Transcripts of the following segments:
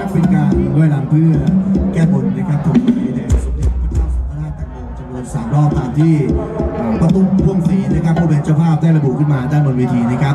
ที่ผ่านไปนะครับเป็นการด้วยลำเพื่อแก้บนนะครับถวายแด่สมเด็จพระเจ้าสังฆราชแตงโมจำนวนสามรอบตามที่เอ่อพระตุ้มพ่วงศรีนะครับผู้เป็นเจ้าภาพได้ระบุขึ้นมาด้านบนเวทีนะครับ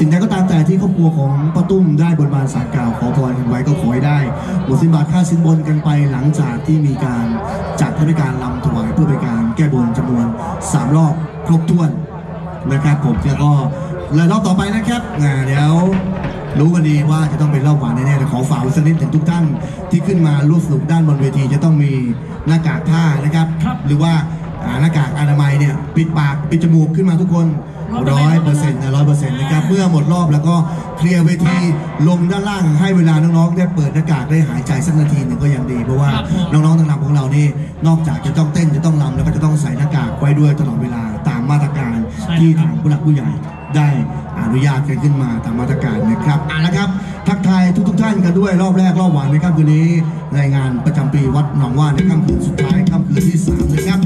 สิ่งใดก็ตามแต่ที่ครอบครัวของพระตุ้มได้บนบานสารกล่าวขอพรกันไว้ก็ขอให้ได้หมดสินบาทค่าสินบนกันไปหลังจากที่มีการจัดให้มีการลำถวายเพื่อเป็นการแก้บนจำนวนสามรอบครบถ้วนนะครับผมแล้วก็และรอบต่อไปนะครับเดี๋ยว รู้กันดีว่าจะต้องเป็นรอบหวานแน่ๆแต่ขอฝากไว้สักนิดถึงทุกท่านที่ขึ้นมาร่วมสนุกด้านบนเวทีจะต้องมีหน้ากากผ้านะครับครับหรือว่าอ่าหน้ากากอนามัยเนี่ยปิดปากปิดจมูกขึ้นมาทุกคน100%ร้อยเปอร์เซ็นต์นะร้อยเปอร์เซ็นต์นะครับเมื่อหมดรอบแล้วก็เคลียร์เวทีลงด้านล่างให้เวลาน้องๆได้เปิดหน้ากากได้หายใจสักนาทีหนึ่งก็ยังดี เพราะว่าครับผมน้องๆทางนำของเรานี่นอกจากจะต้องเต้นจะต้องรำแล้วก็จะต้องใส่หน้ากากไว้ด้วยตลอดเวลาตามมาตรการใช่ที่ครับทางผู้หลักผู้ใหญ่ได้อ นุญาตกันขึ้นมาตามมาตรการนะครับอ่านะครับ ทักทายทุกทุกท่านกันด้วยรอบแรกรอบหวานในค่ำคืนนี้ในงานประจำปีวัดหนองว่าในค่ำคืนสุดท้ายค่ำคืนที่สามนะครับ